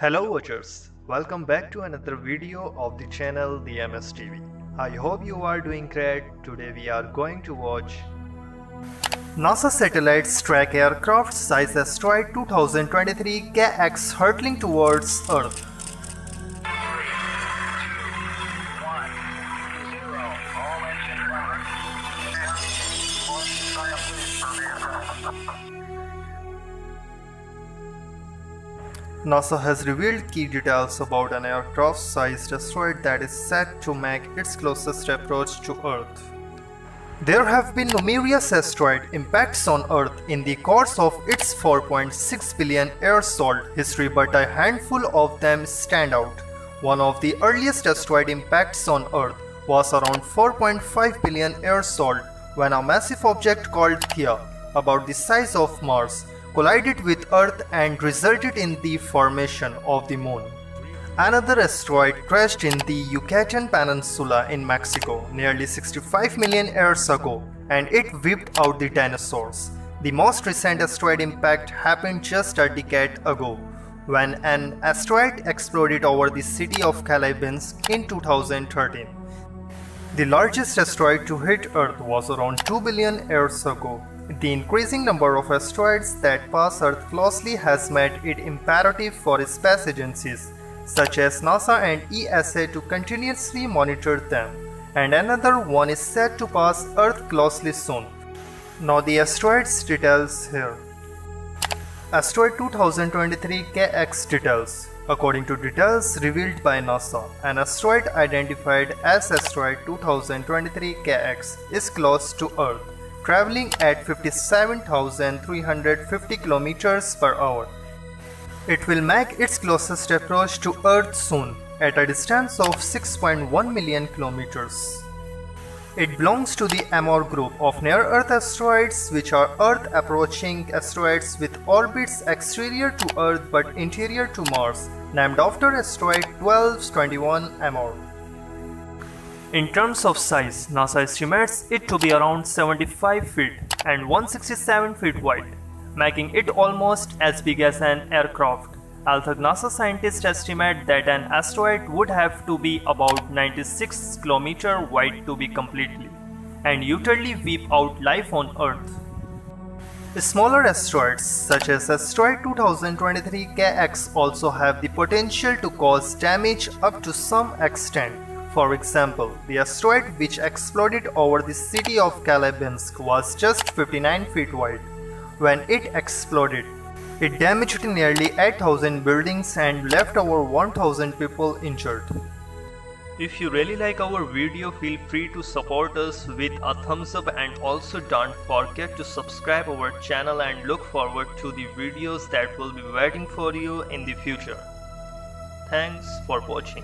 Hello watchers, welcome back to another video of the channel The MS TV. I hope you are doing great. Today we are going to watch NASA satellites track aircraft size asteroid 2023 KX hurtling towards Earth. NASA has revealed key details about an aircraft-sized asteroid that is set to make its closest approach to Earth. There have been numerous asteroid impacts on Earth in the course of its 4.6 billion years old history but a handful of them stand out. One of the earliest asteroid impacts on Earth was around 4.5 billion years old when a massive object called Theia, about the size of Mars, collided with Earth and resulted in the formation of the Moon. Another asteroid crashed in the Yucatan Peninsula in Mexico nearly 65 million years ago and it wiped out the dinosaurs. The most recent asteroid impact happened just a decade ago when an asteroid exploded over the city of Chelyabinsk in 2013. The largest asteroid to hit Earth was around 2 billion years ago. The increasing number of asteroids that pass Earth closely has made it imperative for space agencies such as NASA and ESA to continuously monitor them, and another one is set to pass Earth closely soon. Now the asteroids details here. Asteroid 2023 KX details. According to details revealed by NASA, an asteroid identified as asteroid 2023 KX is close to Earth, traveling at 57,350 km per hour it will make its closest approach to Earth soon, at a distance of 6.1 million kilometers. It belongs to the Amor group of near-Earth asteroids which are Earth-approaching asteroids with orbits exterior to Earth but interior to Mars, named after asteroid 1221 Amor. In terms of size, NASA estimates it to be around 75 feet and 167 feet wide making it almost as big as an aircraft. Although NASA scientists estimate that an asteroid would have to be about 96 km wide to be completely and utterly wipe out life on Earth. Smaller asteroids such as asteroid 2023 KX also have the potential to cause damage up to some extent. For example, the asteroid which exploded over the city of Chelyabinsk was just 59 feet wide when it exploded. It damaged nearly 8,000 buildings and left over 1,000 people injured. If you really like our video, feel free to support us with a thumbs up and also don't forget to subscribe our channel and look forward to the videos that will be waiting for you in the future. Thanks for watching.